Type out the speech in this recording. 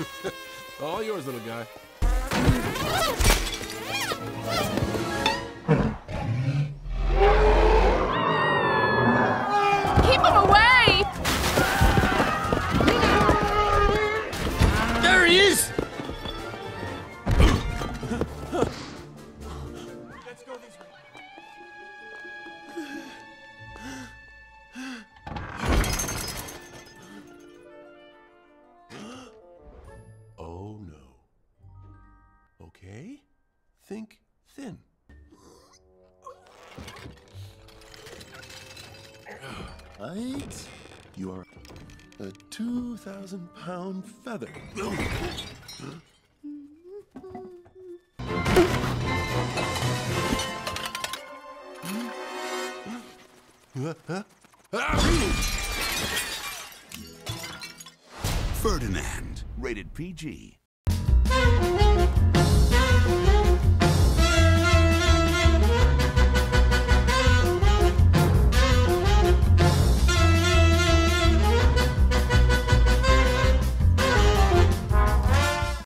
All yours, little guy. Keep him away! There he is! Oh Okay? Think thin. Right? You are a 2,000 pound feather. Ferdinand, rated PG.